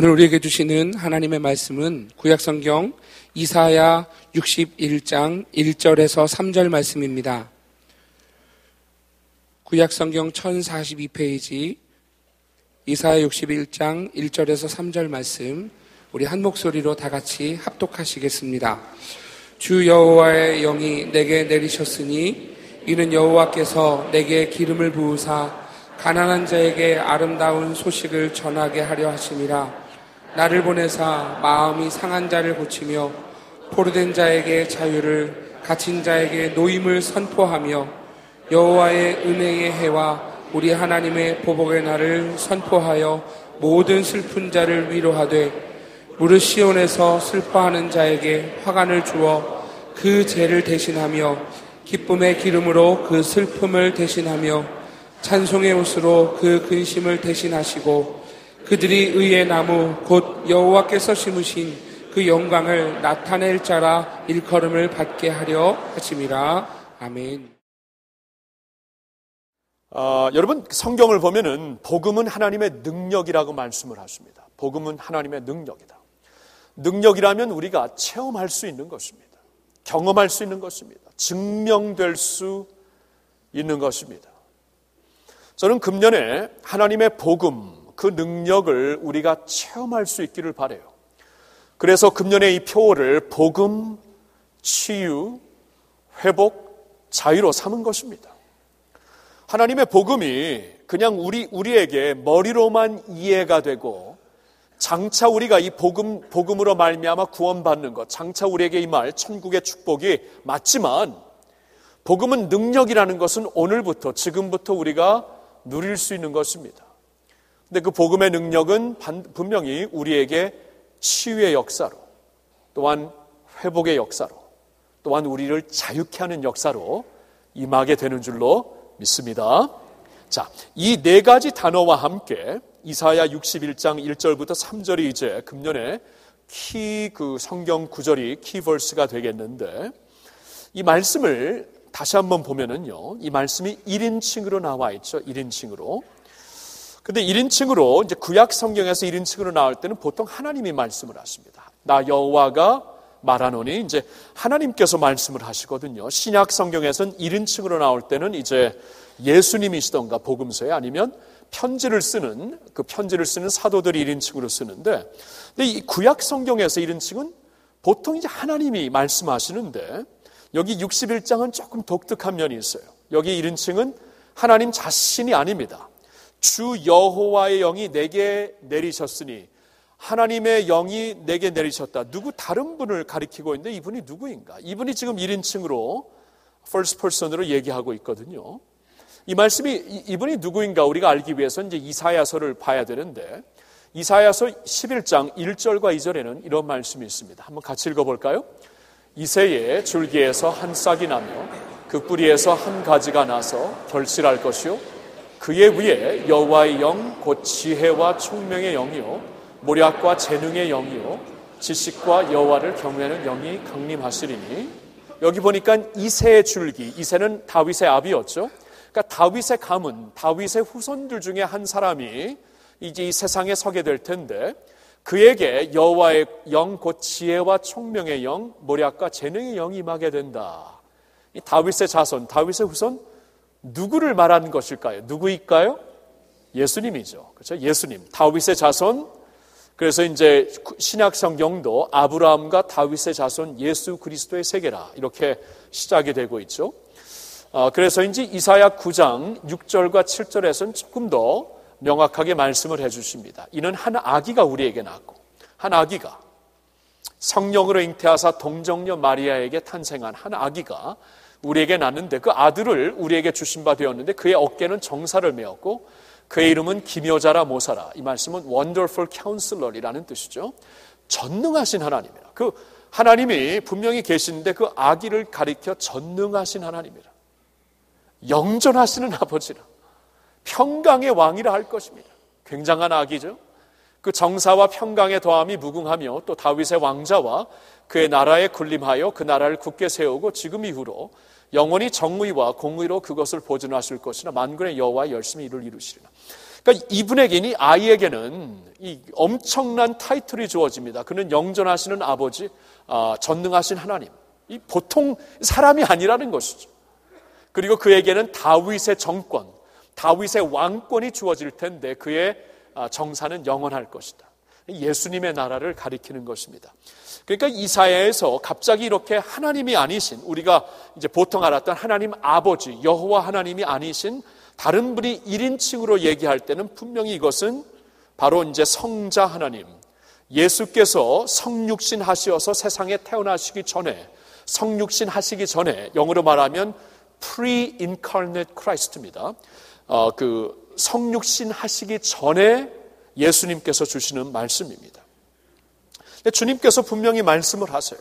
오늘 우리에게 주시는 하나님의 말씀은 구약성경 이사야 61장 1절에서 3절 말씀입니다. 구약성경 1042페이지 이사야 61장 1절에서 3절 말씀 우리 한 목소리로 다 같이 합독하시겠습니다. 주 여호와의 영이 내게 내리셨으니 이는 여호와께서 내게 기름을 부으사 가난한 자에게 아름다운 소식을 전하게 하려 하심이라 나를 보내사 마음이 상한 자를 고치며 포로된 자에게 자유를 갇힌 자에게 노임을 선포하며 여호와의 은혜의 해와 우리 하나님의 보복의 날을 선포하여 모든 슬픈 자를 위로하되 무릇 시온에서 슬퍼하는 자에게 화관을 주어 그 죄를 대신하며 기쁨의 기름으로 그 슬픔을 대신하며 찬송의 옷으로 그 근심을 대신하시고 그들이 의의 나무 곧 여호와께서 심으신 그 영광을 나타낼 자라 일컬음을 받게 하려 하심이라 아멘. 어, 여러분 성경을 보면은 복음은 하나님의 능력이라고 말씀을 하십니다. 복음은 하나님의 능력이다. 능력이라면 우리가 체험할 수 있는 것입니다. 경험할 수 있는 것입니다. 증명될 수 있는 것입니다. 저는 금년에 하나님의 복음, 그 능력을 우리가 체험할 수 있기를 바래요. 그래서 금년의 이 표어를 복음, 치유, 회복, 자유로 삼은 것입니다. 하나님의 복음이 그냥 우리 우리에게 머리로만 이해가 되고 장차 우리가 이 복음 복음으로 말미암아 구원받는 것, 장차 우리에게 이 말 천국의 축복이 맞지만 복음은 능력이라는 것은 오늘부터 지금부터 우리가 누릴 수 있는 것입니다. 근데 그 복음의 능력은 분명히 우리에게 치유의 역사로 또한 회복의 역사로 또한 우리를 자유케 하는 역사로 임하게 되는 줄로 믿습니다. 자, 이 네 가지 단어와 함께 이사야 61장 1절부터 3절이 이제 금년에 키 그 성경 구절이 키버스가 되겠는데 이 말씀을 다시 한번 보면은요. 이 말씀이 1인칭으로 나와 있죠. 1인칭으로. 근데 1인칭으로 이제 구약 성경에서 1인칭으로 나올 때는 보통 하나님이 말씀을 하십니다. 나 여호와가 말하노니 이제 하나님께서 말씀을 하시거든요. 신약 성경에서는 1인칭으로 나올 때는 이제 예수님이시던가 복음서에 아니면 편지를 쓰는 그 편지를 쓰는 사도들이 1인칭으로 쓰는데 근데 이 구약 성경에서 1인칭은 보통 이제 하나님이 말씀하시는데 여기 61장은 조금 독특한 면이 있어요. 여기 1인칭은 하나님 자신이 아닙니다. 주 여호와의 영이 내게 내리셨으니 하나님의 영이 내게 내리셨다. 누구 다른 분을 가리키고 있는데 이분이 누구인가? 이분이 지금 1인칭으로 first person으로 얘기하고 있거든요. 이 말씀이 이분이 누구인가 우리가 알기 위해서 이제 이사야서를 봐야 되는데 이사야서 11장 1절과 2절에는 이런 말씀이 있습니다. 한번 같이 읽어 볼까요? 이새의 줄기에서 한 싹이 나며 그 뿌리에서 한 가지가 나서 결실할 것이요 그의 위에 여호와의 영 곧 지혜와 총명의 영이요 모략과 재능의 영이요 지식과 여호와를 경외하는 영이 강림하시리니 여기 보니까 이세의 줄기 이세는 다윗의 아비였죠. 그러니까 다윗의 가문 다윗의 후손들 중에 한 사람이 이제 이 세상에 서게 될 텐데 그에게 여호와의 영 곧 지혜와 총명의 영 모략과 재능의 영이 임하게 된다. 이 다윗의 자손 다윗의 후손 누구를 말하는 것일까요? 누구일까요? 예수님이죠. 그렇죠? 예수님. 다윗의 자손. 그래서 이제 신약 성경도 아브라함과 다윗의 자손 예수 그리스도의 세계라 이렇게 시작이 되고 있죠. 어, 그래서 이제 이사야 9장 6절과 7절에서는 조금 더 명확하게 말씀을 해 주십니다. 이는 한 아기가 우리에게 낳았고 한 아기가 성령으로 잉태하사 동정녀 마리아에게 탄생한 한 아기가 우리에게 낳는데 그 아들을 우리에게 주신 바 되었는데 그의 어깨는 정사를 메었고 그의 이름은 기묘자라 모사라. 이 말씀은 wonderful counselor이라는 뜻이죠. 전능하신 하나님이라. 그 하나님이 분명히 계신데 그 아기를 가리켜 전능하신 하나님이라. 영전하시는 아버지라. 평강의 왕이라 할 것입니다. 굉장한 아기죠. 그 정사와 평강의 더함이 무궁하며 또 다윗의 왕자와 그의 나라에 군림하여 그 나라를 굳게 세우고 지금 이후로 영원히 정의와 공의로 그것을 보존하실 것이나 만군의 여호와 열심히 이를 이루시리라. 그러니까 이분에게는 아이에게는 이 엄청난 타이틀이 주어집니다. 그는 영전하시는 아버지, 아, 전능하신 하나님. 이 보통 사람이 아니라는 것이죠. 그리고 그에게는 다윗의 정권, 다윗의 왕권이 주어질 텐데 그의 아, 정사는 영원할 것이다. 예수님의 나라를 가리키는 것입니다. 그러니까 이사야에서 갑자기 이렇게 하나님이 아니신 우리가 이제 보통 알았던 하나님 아버지 여호와 하나님이 아니신 다른 분이 1인칭으로 얘기할 때는 분명히 이것은 바로 이제 성자 하나님 예수께서 성육신 하시어서 세상에 태어나시기 전에 성육신 하시기 전에 영어로 말하면 pre-incarnate Christ입니다. 어, 그 성육신 하시기 전에 예수님께서 주시는 말씀입니다. 주님께서 분명히 말씀을 하세요.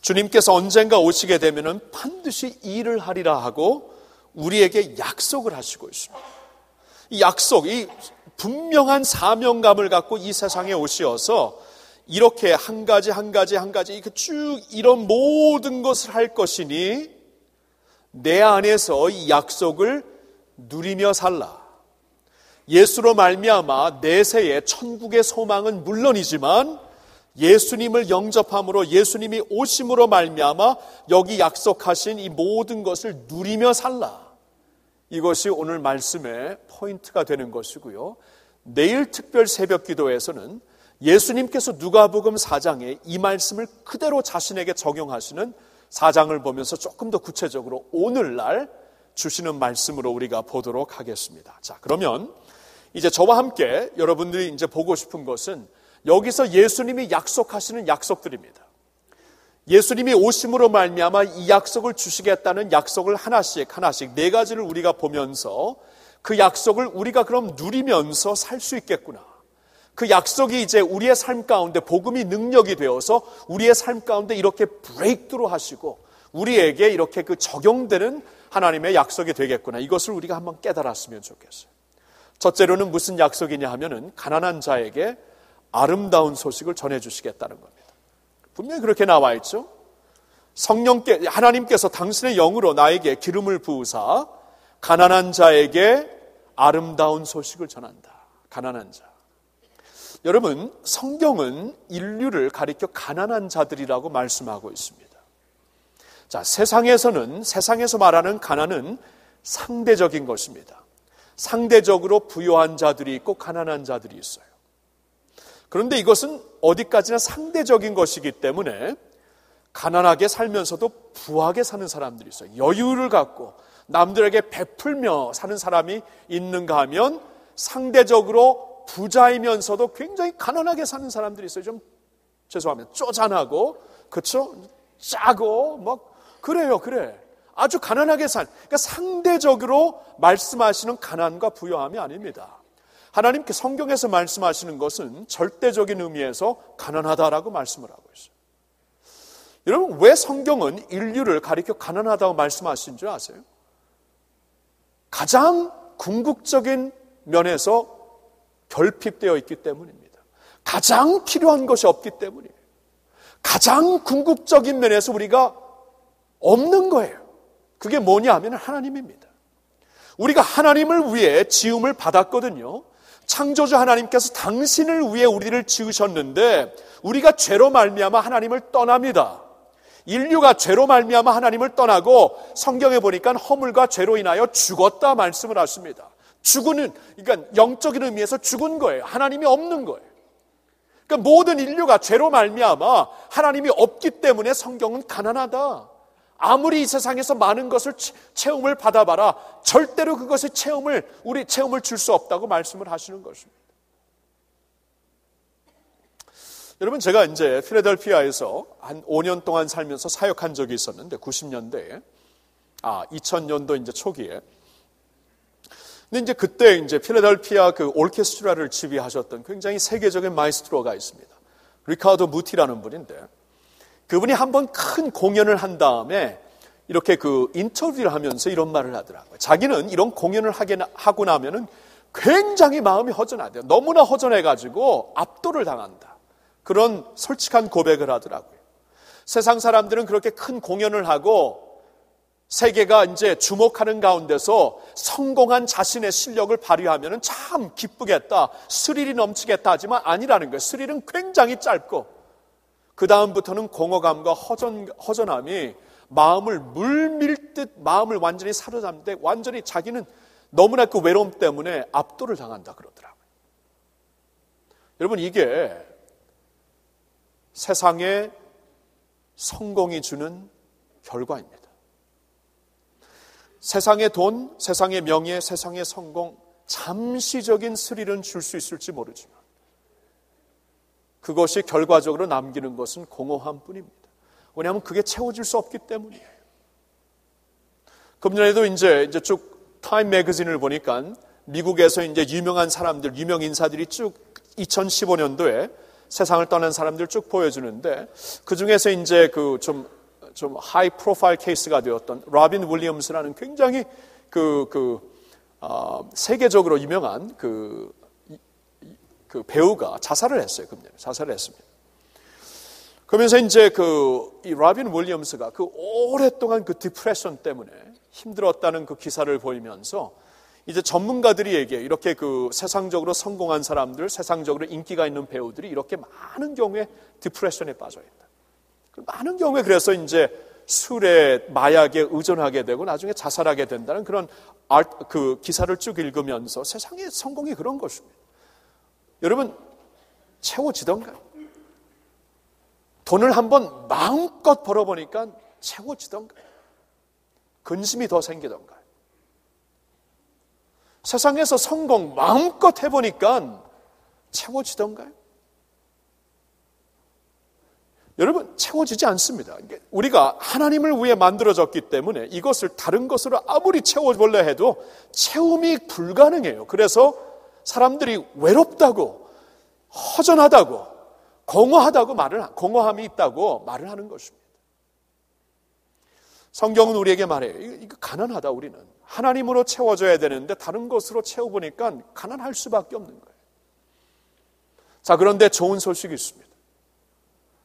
주님께서 언젠가 오시게 되면 반드시 일을 하리라 하고 우리에게 약속을 하시고 있습니다. 이 약속, 이 분명한 사명감을 갖고 이 세상에 오시어서 이렇게 한 가지 한 가지 한 가지 쭉 이런 모든 것을 할 것이니 내 안에서 이 약속을 누리며 살라. 예수로 말미암아 내세의 천국의 소망은 물론이지만 예수님을 영접함으로 예수님이 오심으로 말미암아 여기 약속하신 이 모든 것을 누리며 살라. 이것이 오늘 말씀의 포인트가 되는 것이고요. 내일 특별 새벽 기도에서는 예수님께서 누가복음 4장에 이 말씀을 그대로 자신에게 적용하시는 4장을 보면서 조금 더 구체적으로 오늘날 주시는 말씀으로 우리가 보도록 하겠습니다. 자, 그러면 이제 저와 함께 여러분들이 이제 보고 싶은 것은 여기서 예수님이 약속하시는 약속들입니다. 예수님이 오심으로 말미암아 이 약속을 주시겠다는 약속을 하나씩 하나씩 네 가지를 우리가 보면서 그 약속을 우리가 그럼 누리면서 살 수 있겠구나. 그 약속이 이제 우리의 삶 가운데 복음이 능력이 되어서 우리의 삶 가운데 이렇게 브레이크로 하시고 우리에게 이렇게 그 적용되는 하나님의 약속이 되겠구나. 이것을 우리가 한번 깨달았으면 좋겠어요. 첫째로는 무슨 약속이냐 하면은 가난한 자에게 아름다운 소식을 전해 주시겠다는 겁니다. 분명히 그렇게 나와 있죠. 성령께 하나님께서 당신의 영으로 나에게 기름을 부으사 가난한 자에게 아름다운 소식을 전한다. 가난한 자. 여러분, 성경은 인류를 가리켜 가난한 자들이라고 말씀하고 있습니다. 자, 세상에서는 세상에서 말하는 가난은 상대적인 것입니다. 상대적으로 부유한 자들이 있고 가난한 자들이 있어요. 그런데 이것은 어디까지나 상대적인 것이기 때문에 가난하게 살면서도 부하게 사는 사람들이 있어요. 여유를 갖고 남들에게 베풀며 사는 사람이 있는가 하면 상대적으로 부자이면서도 굉장히 가난하게 사는 사람들이 있어요. 좀 죄송합니다. 쪼잔하고 그렇죠? 짜고 뭐 그래요. 그래. 아주 가난하게 산. 그러니까 상대적으로 말씀하시는 가난과 부여함이 아닙니다. 하나님께 성경에서 말씀하시는 것은 절대적인 의미에서 가난하다라고 말씀을 하고 있어요. 여러분, 왜 성경은 인류를 가리켜 가난하다고 말씀하신 줄 아세요? 가장 궁극적인 면에서 결핍되어 있기 때문입니다. 가장 필요한 것이 없기 때문이에요. 가장 궁극적인 면에서 우리가 없는 거예요. 그게 뭐냐 하면 하나님입니다. 우리가 하나님을 위해 지음을 받았거든요. 창조주 하나님께서 당신을 위해 우리를 지으셨는데 우리가 죄로 말미암아 하나님을 떠납니다. 인류가 죄로 말미암아 하나님을 떠나고 성경에 보니까 허물과 죄로 인하여 죽었다 말씀을 하십니다. 죽은 그러니까 영적인 의미에서 죽은 거예요. 하나님이 없는 거예요. 그러니까 모든 인류가 죄로 말미암아 하나님이 없기 때문에 성경은 가난하다. 아무리 이 세상에서 많은 것을 체험을 받아봐라. 절대로 그것의 체험을, 우리 체험을 줄 수 없다고 말씀을 하시는 것입니다. 여러분, 제가 이제 필라델피아에서 한 5년 동안 살면서 사역한 적이 있었는데, 90년대에, 아, 2000년도 이제 초기에. 근데 이제 그때 이제 필라델피아 그 오케스트라를 지휘하셨던 굉장히 세계적인 maestro가 있습니다. 리카도 무티라는 분인데, 그분이 한 번 큰 공연을 한 다음에 이렇게 그 인터뷰를 하면서 이런 말을 하더라고요. 자기는 이런 공연을 하게, 하고 나면은 굉장히 마음이 허전하대요. 너무나 허전해가지고 압도를 당한다. 그런 솔직한 고백을 하더라고요. 세상 사람들은 그렇게 큰 공연을 하고 세계가 이제 주목하는 가운데서 성공한 자신의 실력을 발휘하면 참 기쁘겠다, 스릴이 넘치겠다 하지만 아니라는 거예요. 스릴은 굉장히 짧고, 그 다음부터는 공허감과 허전, 허전함이 마음을 물밀 듯 마음을 완전히 사로잡는데 완전히 자기는 너무나 그 외로움 때문에 압도를 당한다 그러더라고요. 여러분, 이게 세상에 성공이 주는 결과입니다. 세상의 돈, 세상의 명예, 세상의 성공, 잠시적인 스릴은 줄 수 있을지 모르지만 그것이 결과적으로 남기는 것은 공허함 뿐입니다. 왜냐하면 그게 채워질 수 없기 때문이에요. 금년에도 이제, 이제 쭉 Time Magazine을 보니까 미국에서 이제 유명한 사람들, 유명 인사들이 쭉 2015년도에 세상을 떠난 사람들 쭉 보여주는데 그 중에서 이제 그 좀 좀 high profile case가 되었던 라빈 윌리엄스라는 굉장히 그, 그, 어, 세계적으로 유명한 그, 그 배우가 자살을 했어요. 금년 자살을 했습니다. 그러면서 이제 그, 이 라빈 윌리엄스가 그 오랫동안 그 depression 때문에 힘들었다는 그 기사를 보이면서 이제 전문가들이 얘기해 이렇게 그 세상적으로 성공한 사람들, 세상적으로 인기가 있는 배우들이 이렇게 많은 경우에 디프레션에 빠져 있다. 많은 경우에 그래서 이제 술에 마약에 의존하게 되고 나중에 자살하게 된다는 그런 그 기사를 쭉 읽으면서 세상의 성공이 그런 것입니다. 여러분 채워지던가요? 돈을 한번 마음껏 벌어보니까 채워지던가요? 근심이 더 생기던가요? 세상에서 성공 마음껏 해보니까 채워지던가요? 여러분, 채워지지 않습니다. 우리가 하나님을 위해 만들어졌기 때문에 이것을 다른 것으로 아무리 채워보려 해도 채움이 불가능해요. 그래서 사람들이 외롭다고, 허전하다고, 공허하다고 말을, 공허함이 있다고 말을 하는 것입니다. 성경은 우리에게 말해요. 이거 가난하다, 우리는. 하나님으로 채워져야 되는데 다른 것으로 채워보니까 가난할 수밖에 없는 거예요. 자, 그런데 좋은 소식이 있습니다.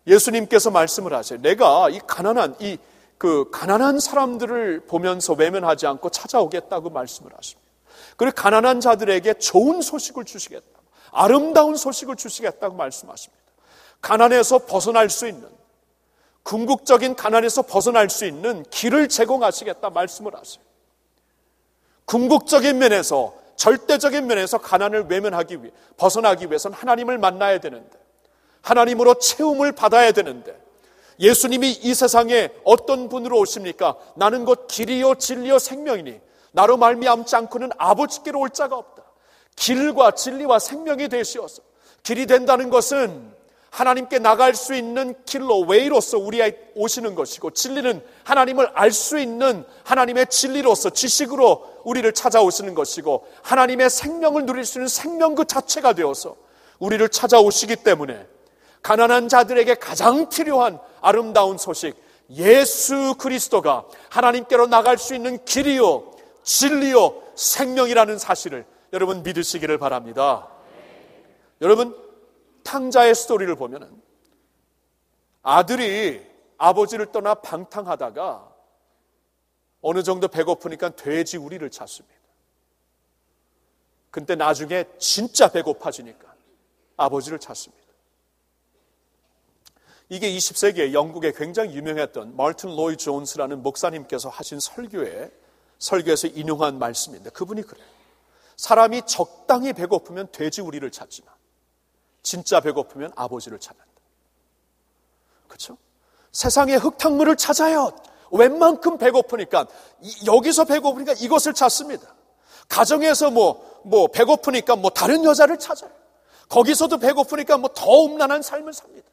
예수님께서 말씀을 하세요. 내가 이 가난한, 이 그 가난한 사람들을 보면서 외면하지 않고 찾아오겠다고 말씀을 하십니다. 그리고 가난한 자들에게 좋은 소식을 주시겠다. 아름다운 소식을 주시겠다고 말씀하십니다. 가난에서 벗어날 수 있는 궁극적인 가난에서 벗어날 수 있는 길을 제공하시겠다 말씀을 하세요. 궁극적인 면에서 절대적인 면에서 가난을 외면하기 위해 벗어나기 위해서는 하나님을 만나야 되는데 하나님으로 채움을 받아야 되는데 예수님이 이 세상에 어떤 분으로 오십니까? 나는 곧 길이요 진리요 생명이니 나로 말미암지 않고는 아버지께로 올 자가 없다. 길과 진리와 생명이 되시어서 길이 된다는 것은 하나님께 나갈 수 있는 길로 웨이로서 우리에 오시는 것이고 진리는 하나님을 알 수 있는 하나님의 진리로서 지식으로 우리를 찾아오시는 것이고 하나님의 생명을 누릴 수 있는 생명 그 자체가 되어서 우리를 찾아오시기 때문에 가난한 자들에게 가장 필요한 아름다운 소식 예수 그리스도가 하나님께로 나갈 수 있는 길이요 진리요 생명이라는 사실을 여러분 믿으시기를 바랍니다. 여러분 탕자의 스토리를 보면은 아들이 아버지를 떠나 방탕하다가 어느 정도 배고프니까 돼지 우리를 찾습니다. 근데 나중에 진짜 배고파지니까 아버지를 찾습니다. 이게 20세기에 영국에 굉장히 유명했던 말튼 로이 존스라는 목사님께서 하신 설교에 설교에서 인용한 말씀인데 그분이 그래요. 사람이 적당히 배고프면 돼지 우리를 찾지만 진짜 배고프면 아버지를 찾는다. 그렇죠? 세상의 흙탕물을 찾아요. 웬만큼 배고프니까 여기서 배고프니까 이것을 찾습니다. 가정에서 뭐, 뭐 배고프니까 뭐 다른 여자를 찾아요. 거기서도 배고프니까 뭐 더 음란한 삶을 삽니다.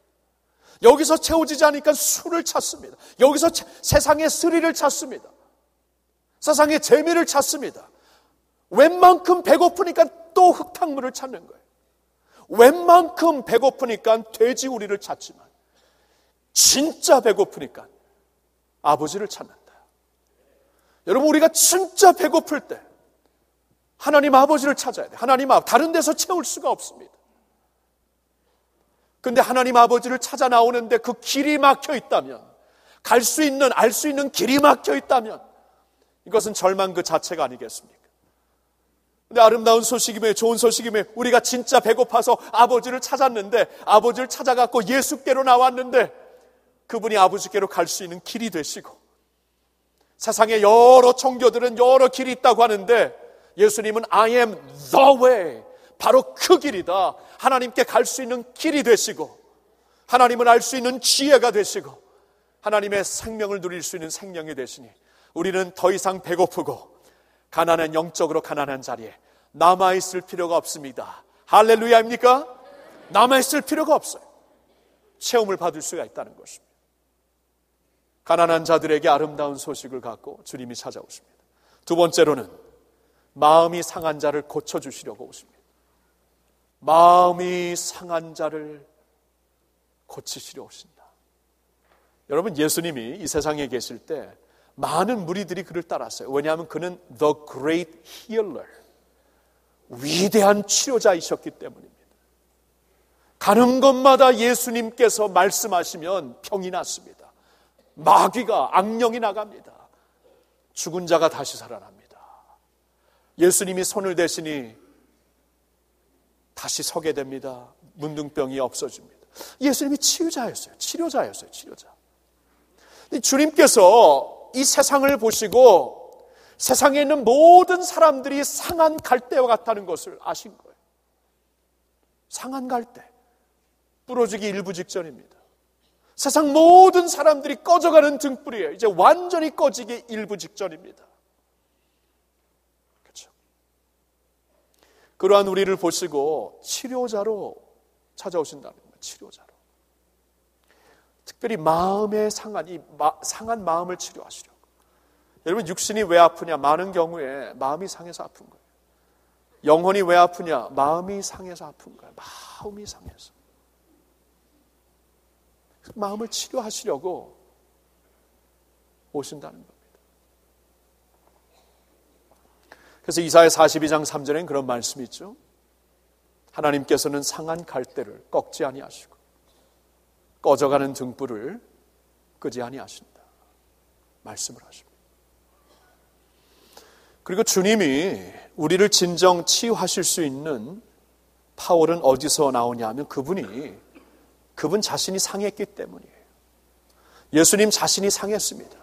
여기서 채워지지 않으니까 술을 찾습니다. 여기서 세상의 스리를 찾습니다. 세상의 재미를 찾습니다. 웬만큼 배고프니까 또 흙탕물을 찾는 거예요. 웬만큼 배고프니까 돼지우리를 찾지만 진짜 배고프니까 아버지를 찾는다. 여러분 우리가 진짜 배고플 때 하나님 아버지를 찾아야 돼. 하나님 아버지 다른 데서 채울 수가 없습니다. 근데 하나님 아버지를 찾아 나오는데 그 길이 막혀 있다면 갈 수 있는 알 수 있는 길이 막혀 있다면 이것은 절망 그 자체가 아니겠습니까? 근데 아름다운 소식이며 좋은 소식이며 우리가 진짜 배고파서 아버지를 찾았는데 아버지를 찾아갖고 예수께로 나왔는데 그분이 아버지께로 갈 수 있는 길이 되시고 세상에 여러 종교들은 여러 길이 있다고 하는데 예수님은 I am the way 바로 그 길이다 하나님께 갈 수 있는 길이 되시고 하나님을 알 수 있는 지혜가 되시고 하나님의 생명을 누릴 수 있는 생명이 되시니 우리는 더 이상 배고프고 가난한 영적으로 가난한 자리에 남아 있을 필요가 없습니다. 할렐루야입니까? 남아 있을 필요가 없어요. 체험을 받을 수가 있다는 것입니다. 가난한 자들에게 아름다운 소식을 갖고 주님이 찾아오십니다. 두 번째로는 마음이 상한 자를 고쳐 주시려고 오십니다. 마음이 상한 자를 고치시려 오신다. 여러분 예수님이 이 세상에 계실 때 많은 무리들이 그를 따랐어요. 왜냐하면 그는 the great healer, 위대한 치료자이셨기 때문입니다. 가는 곳마다 예수님께서 말씀하시면 병이 났습니다. 마귀가 악령이 나갑니다. 죽은 자가 다시 살아납니다. 예수님이 손을 대시니 다시 서게 됩니다. 문둥병이 없어집니다. 예수님이 치유자였어요. 치료자였어요. 치료자. 주님께서 이 세상을 보시고 세상에 있는 모든 사람들이 상한 갈대와 같다는 것을 아신 거예요. 상한 갈대. 부러지기 일부 직전입니다. 세상 모든 사람들이 꺼져가는 등불이에요. 이제 완전히 꺼지기 일부 직전입니다. 그렇죠. 그러한 우리를 보시고 치료자로 찾아오신다는 거예요. 치료자로. 특별히 마음의 상한, 이 마, 상한 마음을 치료하시려고. 여러분, 육신이 왜 아프냐? 많은 경우에 마음이 상해서 아픈 거예요. 영혼이 왜 아프냐? 마음이 상해서 아픈 거예요. 마음이 상해서. 마음을 치료하시려고 오신다는 겁니다. 그래서 이사야 42장 3절엔 그런 말씀이 있죠. 하나님께서는 상한 갈대를 꺾지 아니하시고 꺼져가는 등불을 끄지 아니하신다. 말씀을 하십니다. 그리고 주님이 우리를 진정 치유하실 수 있는 파월은 어디서 나오냐 하면 그분이 그분 자신이 상했기 때문이에요. 예수님 자신이 상했습니다.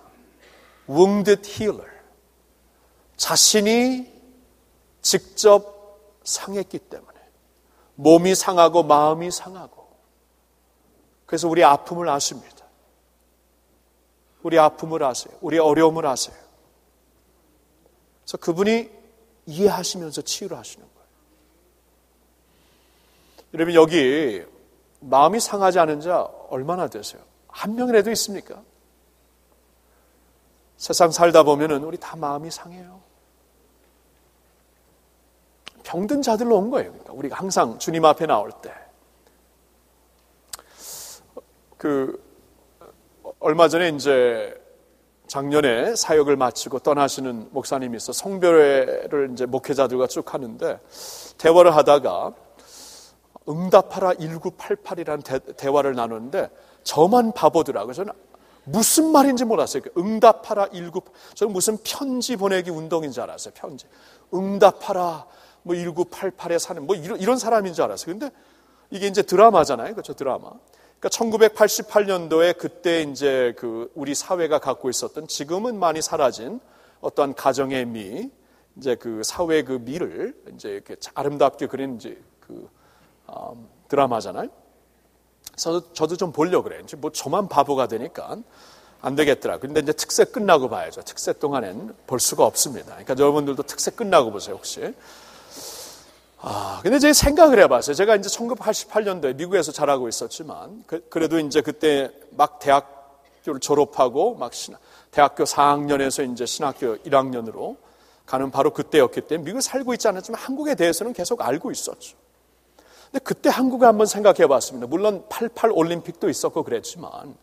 wounded healer. 자신이 직접 상했기 때문에 몸이 상하고 마음이 상하고 그래서 우리 아픔을 아십니다. 우리 아픔을 아세요. 우리 어려움을 아세요. 그래서 그분이 이해하시면서 치유를 하시는 거예요. 여러분 여기 마음이 상하지 않은 자 얼마나 되세요? 한 명이라도 있습니까? 세상 살다 보면은 우리 다 마음이 상해요. 병든 자들로 온 거예요. 그러니까 우리가 항상 주님 앞에 나올 때. 그 얼마 전에 이제 작년에 사역을 마치고 떠나시는 목사님이 있어 성별회를 이제 목회자들과 쭉 하는데 대화를 하다가 응답하라 1988이라는 대, 화를 나누는데 저만 바보더라고요. 저는 무슨 말인지 몰랐어요. 응답하라 19 저는 무슨 편지 보내기 운동인 줄 알았어요. 편지. 응답하라 뭐 1988에 사는 뭐 이런, 이런 사람인 줄 알았어요. 근데 이게 이제 드라마잖아요. 그렇죠? 드라마. 그러니까 1988년도에 그때 이제 그 우리 사회가 갖고 있었던 지금은 많이 사라진 어떠한 가정의 미, 이제 그 사회 그 미를 이제 이렇게 아름답게 그린 이제 그 음, 드라마잖아요. 그래서 저도 좀 보려고. 이제 뭐 저만 바보가 되니까 안 되겠더라. 근데 이제 특세 끝나고 봐야죠. 특세 동안엔 볼 수가 없습니다. 그러니까 여러분들도 특세 끝나고 보세요, 혹시. 아, 근데 제가 생각을 해봤어요. 제가 이제 1988년도에 미국에서 자라고 있었지만, 그, 래도 이제 그때 막 대학교를 졸업하고 막 신학, 대학교 4학년에서 이제 신학교 1학년으로 가는 바로 그때였기 때문에 미국에 살고 있지 않았지만 한국에 대해서는 계속 알고 있었죠. 근데 그때 한국을 한번 생각해 봤습니다. 물론 88 올림픽도 있었고 그랬지만,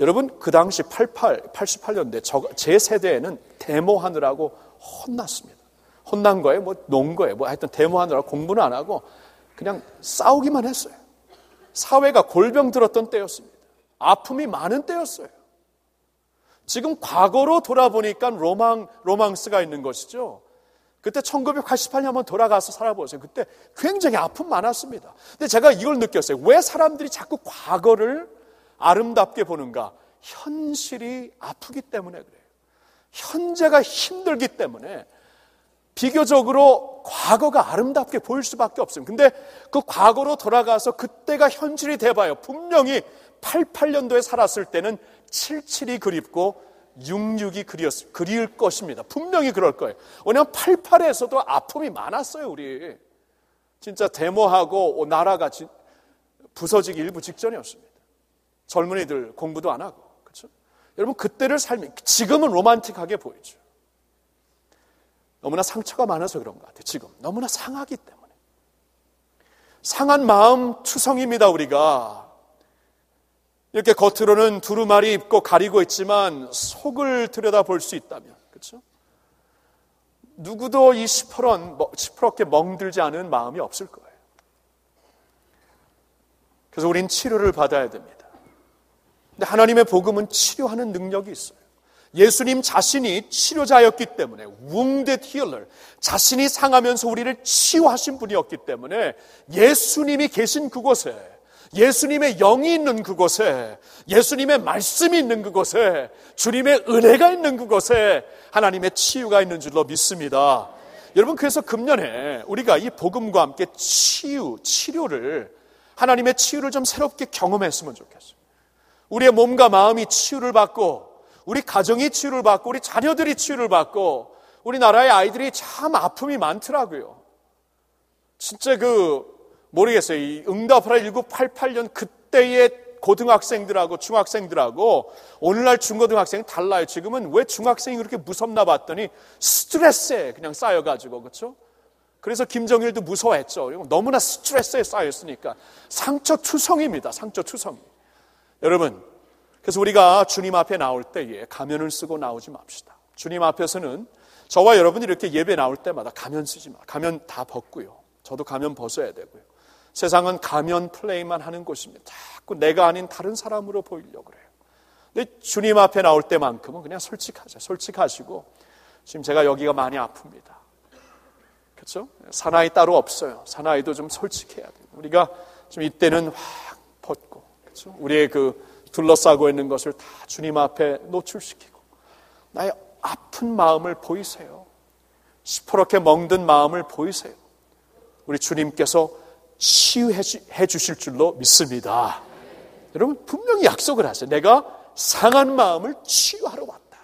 여러분, 그 당시 88, 88년대 제 세대에는 데모하느라고 혼났습니다. 혼난 거예요? 뭐, 논 거예요? 뭐, 하여튼 데모하느라 공부는 안 하고 그냥 싸우기만 했어요. 사회가 골병 들었던 때였습니다. 아픔이 많은 때였어요. 지금 과거로 돌아보니까 로망, 로망스가 있는 것이죠. 그때 1988년 한번 돌아가서 살아보세요. 그때 굉장히 아픔 많았습니다. 근데 제가 이걸 느꼈어요. 왜 사람들이 자꾸 과거를 아름답게 보는가? 현실이 아프기 때문에 그래요. 현재가 힘들기 때문에 비교적으로 과거가 아름답게 보일 수밖에 없어요. 근데 그 과거로 돌아가서 그때가 현실이 돼봐요. 분명히 88년도에 살았을 때는 77이 그립고 66이 그리었, 그리울 것입니다. 분명히 그럴 거예요. 왜냐하면 88에서도 아픔이 많았어요, 우리. 진짜 데모하고 나라가 부서지기 일부 직전이었습니다. 젊은이들 공부도 안 하고. 그렇죠? 여러분, 그때를 삶이, 지금은 로man틱하게 보이죠. 너무나 상처가 많아서 그런 것 같아요. 지금. 너무나 상하기 때문에. 상한 마음 투성입니다, 우리가. 이렇게 겉으로는 두루마리 입고 가리고 있지만 속을 들여다 볼 수 있다면, 그렇죠? 누구도 이 시퍼런, 시퍼렇게 멍들지 않은 마음이 없을 거예요. 그래서 우린 치료를 받아야 됩니다. 근데 하나님의 복음은 치료하는 능력이 있어요. 예수님 자신이 치료자였기 때문에 wounded healer 자신이 상하면서 우리를 치유하신 분이었기 때문에 예수님이 계신 그곳에 예수님의 영이 있는 그곳에, 예수님의 말씀이 있는 그곳에, 주님의 은혜가 있는 그곳에 하나님의 치유가 있는 줄로 믿습니다. 여러분, 그래서 금년에 우리가 이 복음과 함께 치유, 치료를, 하나님의 치유를 좀 새롭게 경험했으면 좋겠어요. 우리의 몸과 마음이 치유를 받고, 우리 가정이 치유를 받고, 우리 자녀들이 치유를 받고, 우리나라의 아이들이 참 아픔이 많더라고요. 진짜 그 모르겠어요. 이 응답하라 1988년 그때의 고등학생들하고 중학생들하고 오늘날 중고등학생은 달라요. 지금은 왜 중학생이 그렇게 무섭나 봤더니 스트레스에 그냥 쌓여가지고 그렇죠? 그래서 김정일도 무서워했죠. 너무나 스트레스에 쌓였으니까 상처 투성입니다. 상처 투성. 여러분, 그래서 우리가 주님 앞에 나올 때에 가면을 쓰고 나오지 맙시다. 주님 앞에서는 저와 여러분이 이렇게 예배 나올 때마다 가면 쓰지 마. 가면 다 벗고요. 저도 가면 벗어야 되고요. 세상은 가면 플레이만 하는 곳입니다. 자꾸 내가 아닌 다른 사람으로 보이려고 그래요. 근데 주님 앞에 나올 때만큼은 그냥 솔직하죠. 솔직하시고 지금 제가 여기가 많이 아픕니다. 그렇죠? 사나이 따로 없어요. 사나이도 좀 솔직해야 돼요. 우리가 지금 이때는 확 벗고 그렇죠? 우리의 그 둘러싸고 있는 것을 다 주님 앞에 노출시키고 나의 아픈 마음을 보이세요. 시퍼렇게 멍든 마음을 보이세요. 우리 주님께서 치유해 주실 줄로 믿습니다. 여러분, 분명히 약속을 하세요. 내가 상한 마음을 치유하러 왔다.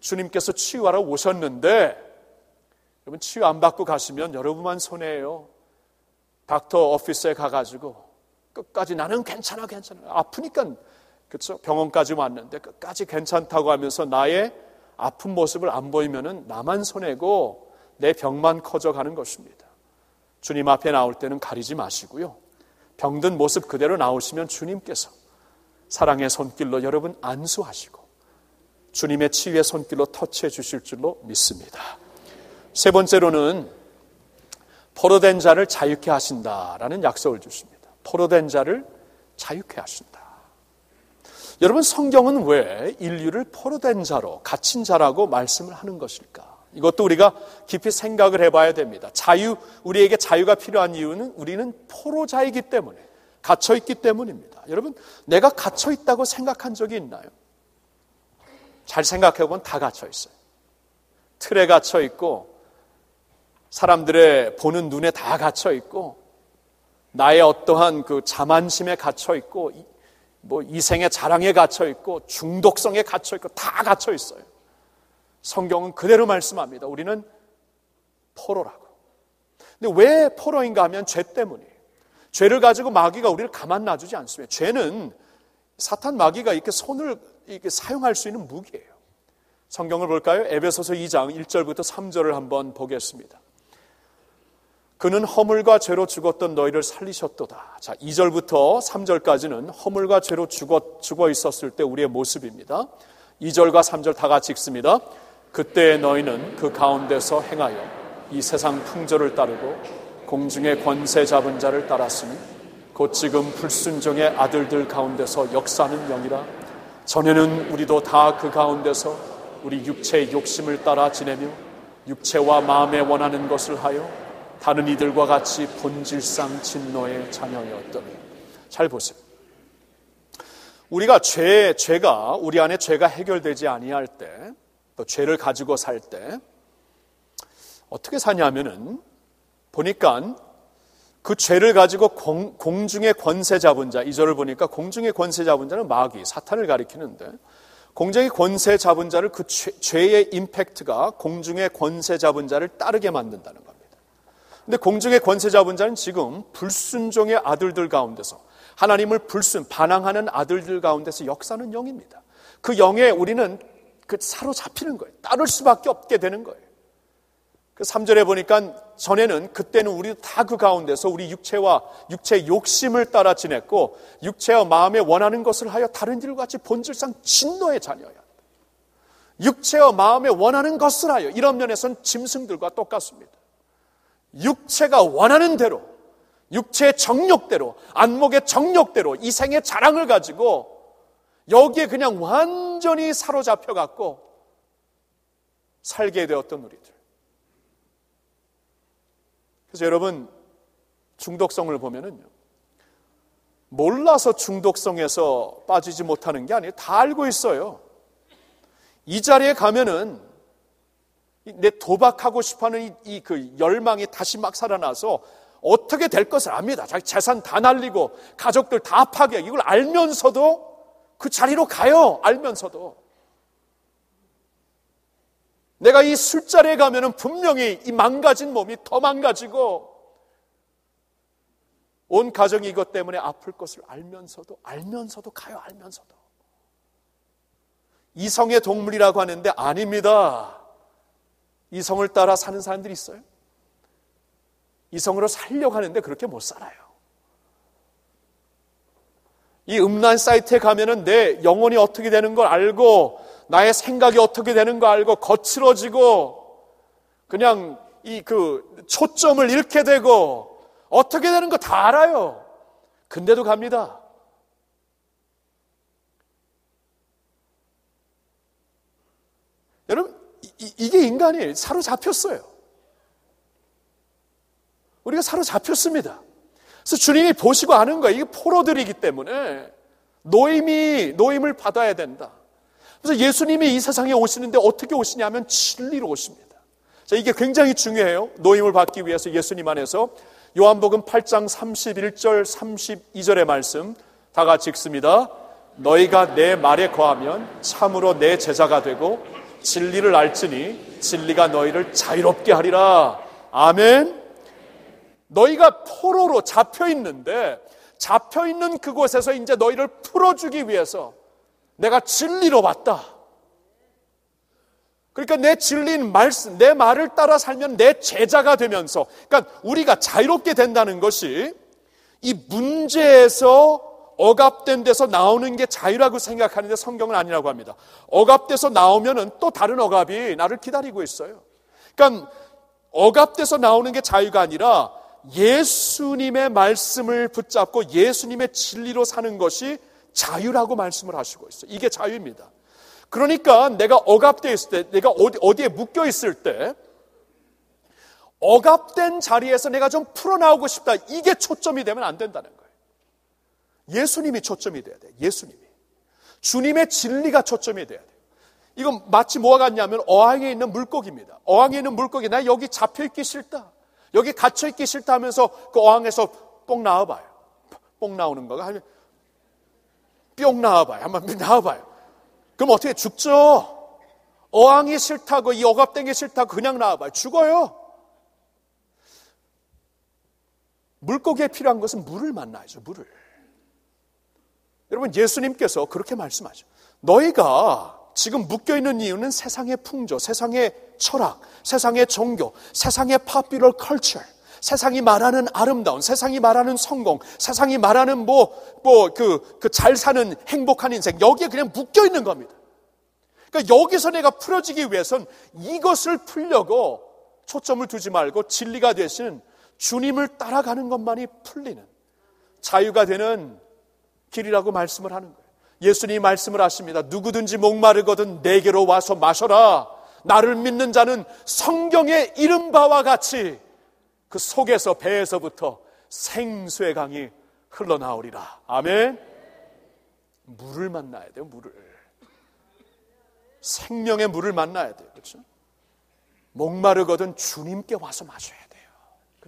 주님께서 치유하러 오셨는데, 여러분, 치유 안 받고 가시면 여러분만 손해예요. 닥터 오피스에 가가지고 끝까지 나는 괜찮아, 괜찮아. 아프니까, 그렇죠? 병원까지 왔는데 끝까지 괜찮다고 하면서 나의 아픈 모습을 안 보이면은 나만 손해고 내 병만 커져가는 것입니다. 주님 앞에 나올 때는 가리지 마시고요. 병든 모습 그대로 나오시면 주님께서 사랑의 손길로 여러분 안수하시고 주님의 치유의 손길로 터치해 주실 줄로 믿습니다. 세 번째로는 포로된 자를 자유케 하신다라는 약속을 주십니다. 포로된 자를 자유케 하신다. 여러분 성경은 왜 인류를 포로된 자로 갇힌 자라고 말씀을 하는 것일까? 이것도 우리가 깊이 생각을 해봐야 됩니다. 자유, 우리에게 자유가 필요한 이유는 우리는 포로자이기 때문에, 갇혀 있기 때문입니다. 여러분, 내가 갇혀 있다고 생각한 적이 있나요? 잘 생각해 보면 다 갇혀 있어요. 틀에 갇혀 있고, 사람들의 보는 눈에 다 갇혀 있고, 나의 어떠한 그 자만심에 갇혀 있고, 뭐 이생의 자랑에 갇혀 있고, 중독성에 갇혀 있고, 다 갇혀 있어요. 성경은 그대로 말씀합니다. 우리는 포로라고. 근데 왜 포로인가 하면 죄 때문이에요. 죄를 가지고 마귀가 우리를 가만 놔주지 않습니다. 죄는 사탄 마귀가 이렇게 손을 이렇게 사용할 수 있는 무기예요. 성경을 볼까요? 에베소서 2장 1절부터 3절을 한번 보겠습니다. 그는 허물과 죄로 죽었던 너희를 살리셨도다. 자, 2절부터 3절까지는 허물과 죄로 죽어, 죽어 있었을 때 우리의 모습입니다. 2절과 3절 다 같이 읽습니다. 그때 너희는 그 가운데서 행하여 이 세상 풍조를 따르고 공중의 권세 잡은 자를 따랐으니 곧 지금 불순종의 아들들 가운데서 역사하는 영이라 전에는 우리도 다 그 가운데서 우리 육체의 욕심을 따라 지내며 육체와 마음에 원하는 것을 하여 다른 이들과 같이 본질상 진노의 자녀였더니 잘 보세요. 우리가 죄 죄가 우리 안에 죄가 해결되지 아니할 때 또 죄를 가지고 살 때 어떻게 사냐면은 보니까 그 죄를 가지고 공, 공중의 권세 잡은 자, 이절을 보니까 공중의 권세 잡은 자는 마귀, 사탄을 가리키는데 공중의 권세 잡은 자를 그 죄, 죄의 임팩트가 공중의 권세 잡은 자를 따르게 만든다는. 근데 공중의 권세 잡은 자는 지금 불순종의 아들들 가운데서 하나님을 불순, 반항하는 아들들 가운데서 역사는 영입니다. 그 영에 우리는 그 사로잡히는 거예요. 따를 수밖에 없게 되는 거예요. 그 3절에 보니까 전에는 그때는 우리도 다 그 가운데서 우리 육체와 육체의 욕심을 따라 지냈고 육체와 마음에 원하는 것을 하여 다른 일과 같이 본질상 진노의 자녀야. 육체와 마음에 원하는 것을 하여 이런 면에서는 짐승들과 똑같습니다. 육체가 원하는 대로 육체의 정욕대로 안목의 정욕대로 이 생의 자랑을 가지고 여기에 그냥 완전히 사로잡혀 갖고 살게 되었던 우리들. 그래서 여러분 중독성을 보면은요. 몰라서 중독성에서 빠지지 못하는 게 아니에요. 다 알고 있어요. 이 자리에 가면은 내 도박하고 싶어하는 이 그 열망이 다시 막 살아나서 어떻게 될 것을 압니다. 자기 재산 다 날리고 가족들 다 파괴. 이걸 알면서도 그 자리로 가요. 알면서도. 내가 이 술자리에 가면은 분명히 이 망가진 몸이 더 망가지고 온 가정이 이것 때문에 아플 것을 알면서도 알면서도 가요. 알면서도. 이성의 동물이라고 하는데 아닙니다. 이성을 따라 사는 사람들이 있어요. 이성으로 살려고 하는데 그렇게 못 살아요. 이 음란 사이트에 가면은 내 영혼이 어떻게 되는 걸 알고 나의 생각이 어떻게 되는 거 알고 거칠어지고 그냥 이 그 초점을 잃게 되고 어떻게 되는 거 다 알아요. 근데도 갑니다. 여러분, 이, 게 인간이 사로잡혔어요. 우리가 사로잡혔습니다. 그래서 주님이 보시고 아는 거예요. 이게 포로들이기 때문에 노임이, 노임을 받아야 된다. 그래서 예수님이 이 세상에 오시는데 어떻게 오시냐면 진리로 오십니다. 자, 이게 굉장히 중요해요. 노임을 받기 위해서 예수님 안에서 요한복음 8장 31절 32절의 말씀 다 같이 읽습니다. 너희가 내 말에 거하면 참으로 내 제자가 되고 진리를 알지니 진리가 너희를 자유롭게 하리라. 아멘. 너희가 포로로 잡혀 있는데 잡혀 있는 그곳에서 이제 너희를 풀어주기 위해서 내가 진리로 왔다. 그러니까 내 진리인 말씀, 내 말을 따라 살면 내 제자가 되면서, 그러니까 우리가 자유롭게 된다는 것이 이 문제에서 억압된 데서 나오는 게 자유라고 생각하는데 성경은 아니라고 합니다. 억압돼서 나오면은 또 다른 억압이 나를 기다리고 있어요. 그러니까 억압돼서 나오는 게 자유가 아니라 예수님의 말씀을 붙잡고 예수님의 진리로 사는 것이 자유라고 말씀을 하시고 있어요. 이게 자유입니다. 그러니까 내가 억압되어 있을 때, 내가 어디, 어디에 묶여 있을 때, 억압된 자리에서 내가 좀 풀어나오고 싶다. 이게 초점이 되면 안 된다는 거예요. 예수님이 초점이 돼야 돼. 예수님이. 주님의 진리가 초점이 돼야 돼. 이건 마치 뭐가 같냐면 어항에 있는 물고기입니다. 어항에 있는 물고기, 나 여기 잡혀 있기 싫다. 여기 갇혀 있기 싫다 하면서 그 어항에서 뽕 나와 봐요. 뽕 나오는 거가 하면 뿅 나와 봐요. 한번 나와 봐요. 그럼 어떻게 죽죠? 어항이 싫다고 이 억압된 게 싫다고 그냥 나와 봐요. 죽어요. 물고기에 필요한 것은 물을 만나야죠. 물을. 여러분 예수님께서 그렇게 말씀하죠. 너희가 지금 묶여 있는 이유는 세상의 풍조, 세상의 철학, 세상의 종교, 세상의 파퓰러 컬처, 세상이 말하는 아름다운, 세상이 말하는 성공, 세상이 말하는 뭐, 뭐, 그, 그 잘 사는 행복한 인생, 여기에 그냥 묶여 있는 겁니다. 그러니까 여기서 내가 풀어지기 위해선 이것을 풀려고 초점을 두지 말고 진리가 되신 주님을 따라가는 것만이 풀리는 자유가 되는 길이라고 말씀을 하는 거예요. 예수님이 말씀을 하십니다. 누구든지 목마르거든 내게로 와서 마셔라. 나를 믿는 자는 성경의 이름 바와 같이 그 속에서 배에서부터 생수의 강이 흘러나오리라. 아멘. 물을 만나야 돼요, 물을. 생명의 물을 만나야 돼요. 그렇죠? 목마르거든 주님께 와서 마셔야.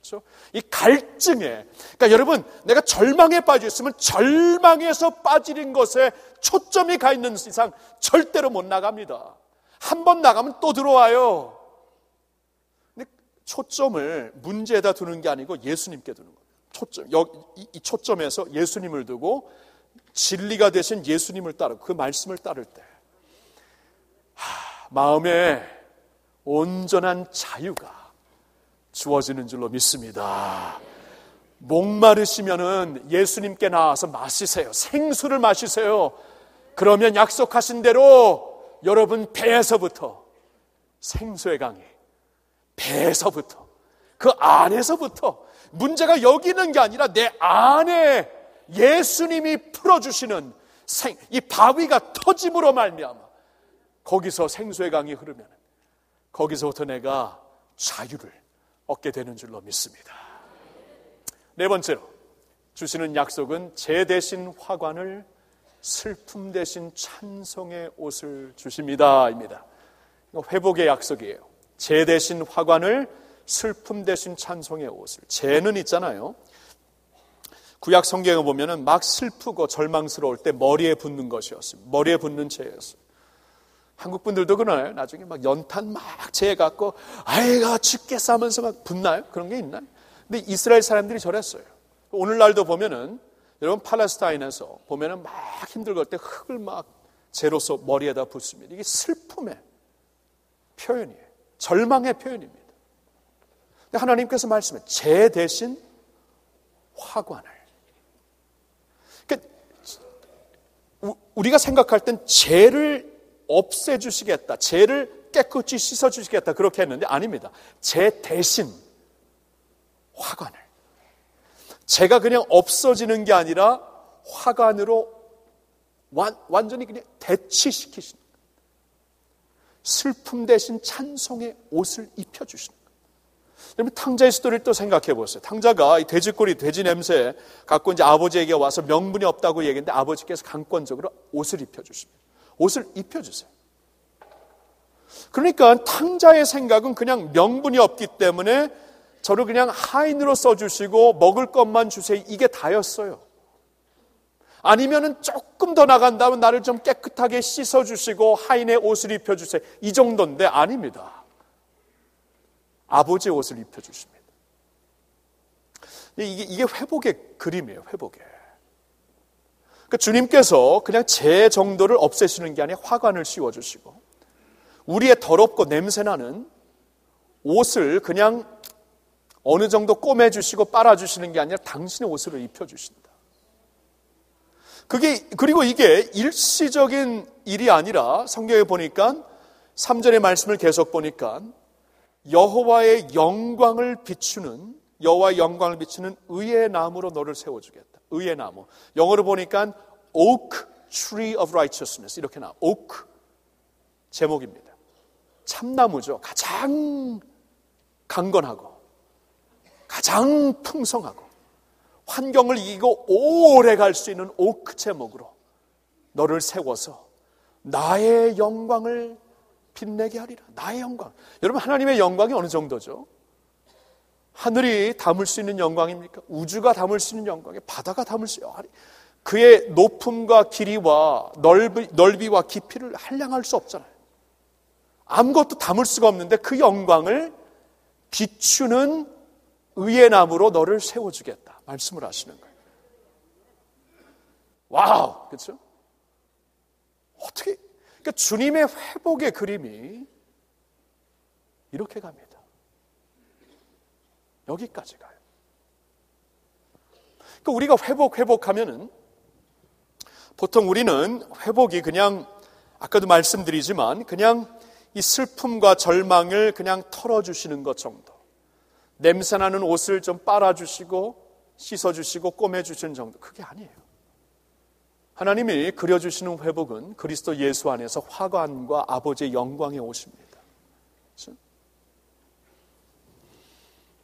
그렇죠? 이 갈증에 그러니까 여러분 내가 절망에 빠져 있으면 절망에서 빠지는 것에 초점이 가 있는 이상 절대로 못 나갑니다. 한 번 나가면 또 들어와요. 근데 초점을 문제에다 두는 게 아니고 예수님께 두는 거예요. 초점 이, 이 초점에서 예수님을 두고 진리가 되신 예수님을 따르고 그 말씀을 따를 때 하, 마음에 온전한 자유가 주어지는 줄로 믿습니다. 목마르시면은 예수님께 나와서 마시세요. 생수를 마시세요. 그러면 약속하신 대로 여러분 배에서부터 생수의 강이 배에서부터 그 안에서부터 문제가 여기 있는 게 아니라 내 안에 예수님이 풀어주시는 생, 이 바위가 터짐으로 말미암아 거기서 생수의 강이 흐르면 거기서부터 내가 자유를 얻게 되는 줄로 믿습니다. 네 번째로 주시는 약속은 제 대신 화관을 슬픔 대신 찬송의 옷을 주십니다입니다. 회복의 약속이에요. 제 대신 화관을 슬픔 대신 찬송의 옷을. 죄는 있잖아요. 구약 성경에 보면은 막 슬프고 절망스러울 때 머리에 붙는 것이었습니다. 머리에 붙는 죄였어요. 한국 분들도 그러나요? 나중에 막 연탄 막죄 갖고 아이가 죽겠어 하면서 막 붙나요? 그런 게 있나요? 근데 이스라엘 사람들이 저랬어요. 오늘날도 보면은 여러분 팔레스타인에서 보면은 막 힘들고 할때 흙을 막 죄로서 머리에다 붓습니다. 이게 슬픔의 표현이에요. 절망의 표현입니다. 하나님께서 말씀해 죄 대신 화관을. 그러니까 우리가 생각할 땐 죄를 없애주시겠다. 죄를 깨끗이 씻어주시겠다. 그렇게 했는데 아닙니다. 죄 대신 화관을. 죄가 그냥 없어지는 게 아니라 화관으로 완, 완전히 그냥 거예요. 슬픔 대신 찬송의 옷을 입혀주시는 거예요. 여러분 탕자의 스토리를 또 생각해 보세요. 탕자가 이 돼지꼬리, 돼지 냄새 갖고 이제 아버지에게 와서 명분이 없다고 얘기했는데 아버지께서 강권적으로 옷을 입혀주십니다. 옷을 입혀주세요. 그러니까 탕자의 생각은 그냥 명분이 없기 때문에 저를 그냥 하인으로 써주시고 먹을 것만 주세요. 이게 다였어요. 아니면은 조금 더 나간다면 나를 좀 깨끗하게 씻어주시고 하인의 옷을 입혀주세요. 이 정도인데 아닙니다. 아버지의 옷을 입혀주십니다. 이게, 이게 회복의 그림이에요, 회복의. 그러니까 주님께서 그냥 제 정도를 없애시는 게 아니라 화관을 씌워주시고 우리의 더럽고 냄새나는 옷을 그냥 어느 정도 꼬매주시고 빨아주시는 게 아니라 당신의 옷을 입혀주신다. 그게, 그리고 이게 일시적인 일이 아니라 성경에 보니까 3절의 말씀을 계속 보니까 여호와의 영광을 비추는 여호와의 영광을 비추는 의의 나무로 너를 세워주겠다. 의의 나무. 영어로 보니까 oak tree of righteousness 이렇게 나. oak 제목입니다. 참나무죠. 가장 강건하고 가장 풍성하고 환경을 이기고 오래 갈 수 있는 오크 제목으로 너를 세워서 나의 영광을 빛내게 하리라. 나의 영광. 여러분 하나님의 영광이 어느 정도죠? 하늘이 담을 수 있는 영광입니까? 우주가 담을 수 있는 영광이 바다가 담을 수 있는 그의 높음과 길이와 넓이, 넓이와 깊이를 한량할 수 없잖아요. 아무것도 담을 수가 없는데 그 영광을 비추는 의의 나무로 너를 세워주겠다. 말씀을 하시는 거예요. 와우! 그렇죠? 어떻게, 그러니까 주님의 회복의 그림이 이렇게 갑니다. 여기까지 가요. 그러니까 우리가 회복, 회복하면은 보통 우리는 회복이 그냥 아까도 말씀드리지만 그냥 이 슬픔과 절망을 그냥 털어주시는 것 정도. 냄새나는 옷을 좀 빨아주시고 씻어주시고 꼬매주시는 정도. 그게 아니에요. 하나님이 그려주시는 회복은 그리스도 예수 안에서 화관과 아버지의 영광에 오십니다. 그렇죠?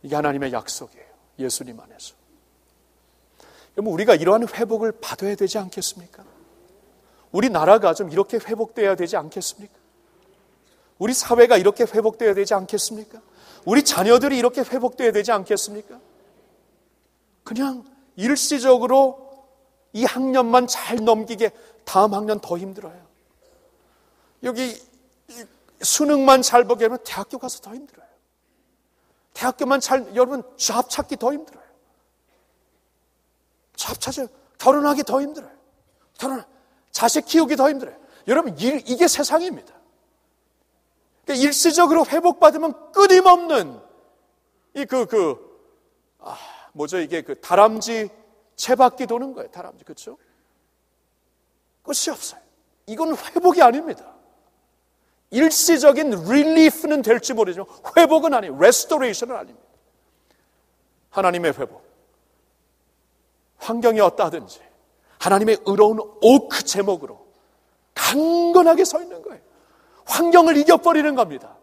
이게 하나님의 약속이에요. 예수님 안에서. 여러분, 우리가 이러한 회복을 받아야 되지 않겠습니까? 우리 나라가 좀 이렇게 회복돼야 되지 않겠습니까? 우리 사회가 이렇게 회복돼야 되지 않겠습니까? 우리 자녀들이 이렇게 회복돼야 되지 않겠습니까? 그냥 일시적으로 이 학년만 잘 넘기게 다음 학년 더 힘들어요. 여기 수능만 잘 보게 하면 대학교 가서 더 힘들어요. 대학교만 잘, 여러분, 잡 찾기 더 힘들어요. 잡 찾아, 결혼하기 더 힘들어요. 결혼, 자식 키우기 더 힘들어요. 여러분, 이게 세상입니다. 그러니까 일시적으로 회복받으면 끊임없는 이 그, 그, 아, 뭐죠? 이게 그 다람쥐 채바퀴 도는 거예요. 다람쥐. 그렇죠? 끝이 없어요. 이건 회복이 아닙니다. 일시적인 릴리프는 될지 모르지만 회복은 아니에요. 레스토레이션은 아닙니다. 하나님의 회복. 환경이 어떠하든지 하나님의 의로운 오크 제목으로 강건하게 서 있는 거예요. 환경을 이겨버리는 겁니다.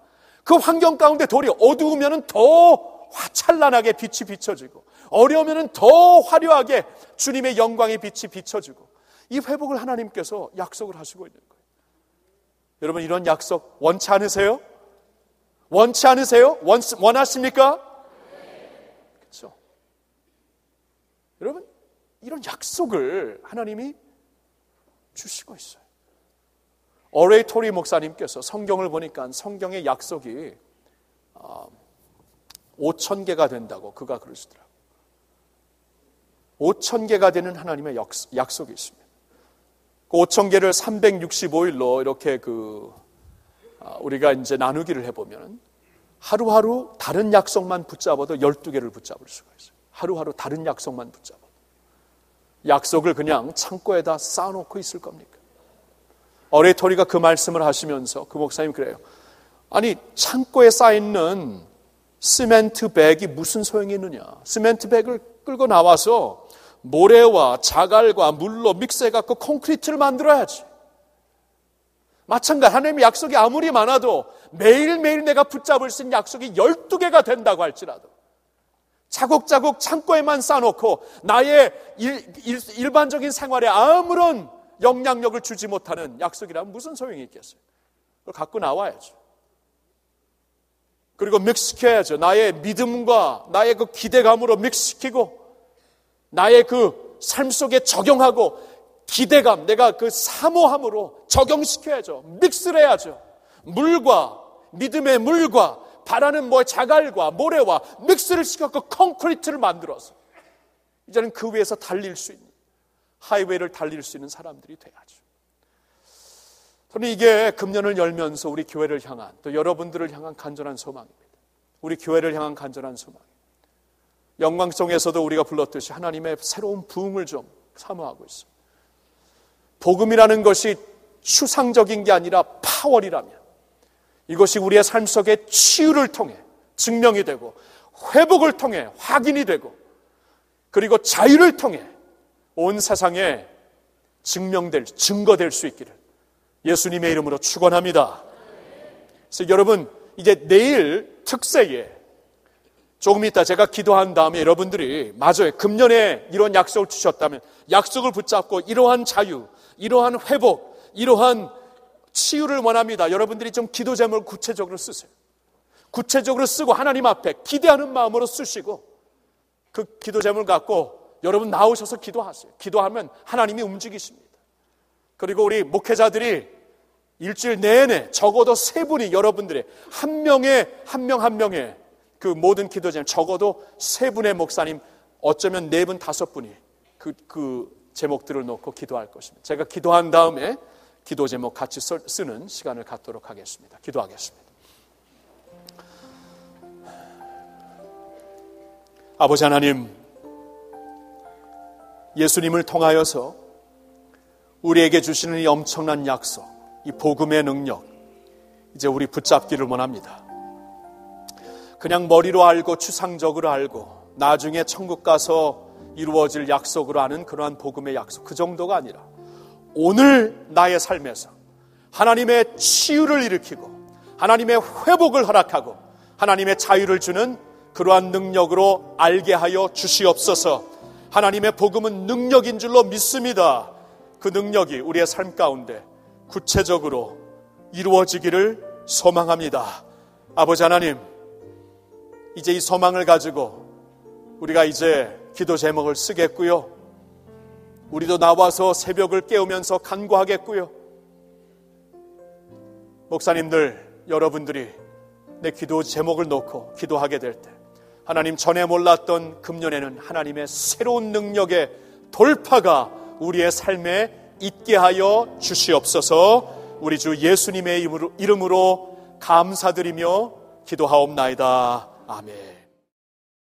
그 환경 가운데 돌이 어두우면 더 화찬란하게 빛이 비춰지고 어려우면 더 화려하게 주님의 영광의 빛이 비춰지고 이 회복을 하나님께서 약속을 하시고 있는 거예요. 여러분 이런 약속 원치 않으세요? 원치 않으세요? 원, 원하십니까? 그렇죠. 여러분 이런 약속을 하나님이 주시고 있어요. 어레이 토리 목사님께서 성경을 보니까 성경의 약속이 5천 아, 개가 된다고 그가 그러시더라고요. 5천 개가 되는 하나님의 약속이 있습니다. 그 5천 개를 365일로 이렇게 그 아, 우리가 이제 나누기를 해보면 하루하루 다른 약속만 붙잡아도 12개를 붙잡을 수가 있어요. 하루하루 다른 약속만 붙잡아. 약속을 그냥 창고에다 쌓아놓고 있을 겁니까? 어레토리가 그 말씀을 하시면서 그 목사님 그래요. 아니, 창고에 쌓여있는 시멘트 백이 무슨 소용이 있느냐. 시멘트 백을 끌고 나와서 모래와 자갈과 물로 믹스해갖고 콘크리트를 만들어야지. 마찬가지 하나님의 약속이 아무리 많아도 매일매일 내가 붙잡을 수 있는 약속이 12개가 된다고 할지라도 자국자국 창고에만 쌓아놓고 나의 일, 일 반적인 생활에 아무런 영향력을 주지 못하는 약속이라면 무슨 소용이 있겠어요? 그걸 갖고 나와야죠. 그리고 믹스시켜야죠. 나의 믿음과 나의 그 기대감으로 믹스시키고 나의 그 삶 속에 적용하고 기대감, 내가 그 사모함으로 적용시켜야죠. 믹스를 해야죠. 물과 믿음의 물과 바라는 뭐 자갈과 모래와 믹스를 시켜서 콘크리트를 만들어서 이제는 그 위에서 달릴 수 있는 하이웨이를 달릴 수 있는 사람들이 돼야죠. 저는 이게 금년을 열면서 우리 교회를 향한 또 여러분들을 향한 간절한 소망입니다. 우리 교회를 향한 간절한 소망. 영광성에서도 우리가 불렀듯이 하나님의 새로운 부흥을 좀 사모하고 있습니다. 복음이라는 것이 추상적인 게 아니라 파월이라면 이것이 우리의 삶 속에 치유를 통해 증명이 되고 회복을 통해 확인이 되고 그리고 자유를 통해 온 세상에 증명될, 증거될 수 있기를 예수님의 이름으로 축원합니다. 그래서 여러분 이제 내일 특세에 조금 이따 제가 기도한 다음에 여러분들이 맞아요. 금년에 이런 약속을 주셨다면 약속을 붙잡고 이러한 자유, 이러한 회복, 이러한 치유를 원합니다. 여러분들이 좀 기도 제목을 구체적으로 쓰세요. 구체적으로 쓰고 하나님 앞에 기대하는 마음으로 쓰시고 그 기도 제목을 갖고 여러분 나오셔서 기도하세요. 기도하면 하나님이 움직이십니다. 그리고 우리 목회자들이 일주일 내내 적어도 세 분이 여러분들의 한 명의 한 명한 한 명의 그 모든 기도자는 적어도 세 분의 목사님 어쩌면 네 분 다섯 분이 그, 그 제목들을 놓고 기도할 것입니다. 제가 기도한 다음에 기도 제목 같이 쓰는 시간을 갖도록 하겠습니다. 기도하겠습니다. 아버지 하나님, 예수님을 통하여서 우리에게 주시는 이 엄청난 약속, 이 복음의 능력, 이제 우리 붙잡기를 원합니다. 그냥 머리로 알고 추상적으로 알고 나중에 천국 가서 이루어질 약속으로 아는 그러한 복음의 약속, 그 정도가 아니라 오늘 나의 삶에서 하나님의 치유를 일으키고 하나님의 회복을 허락하고 하나님의 자유를 주는 그러한 능력으로 알게 하여 주시옵소서. 하나님의 복음은 능력인 줄로 믿습니다. 그 능력이 우리의 삶 가운데 구체적으로 이루어지기를 소망합니다. 아버지 하나님, 이제 이 소망을 가지고 우리가 이제 기도 제목을 쓰겠고요. 우리도 나와서 새벽을 깨우면서 간구하겠고요. 목사님들, 여러분들이 내 기도 제목을 놓고 기도하게 될 때, 하나님 전에 몰랐던 금년에는 하나님의 새로운 능력의 돌파가 우리의 삶에 있게 하여 주시옵소서 우리 주 예수님의 이름으로, 감사드리며 기도하옵나이다. 아멘.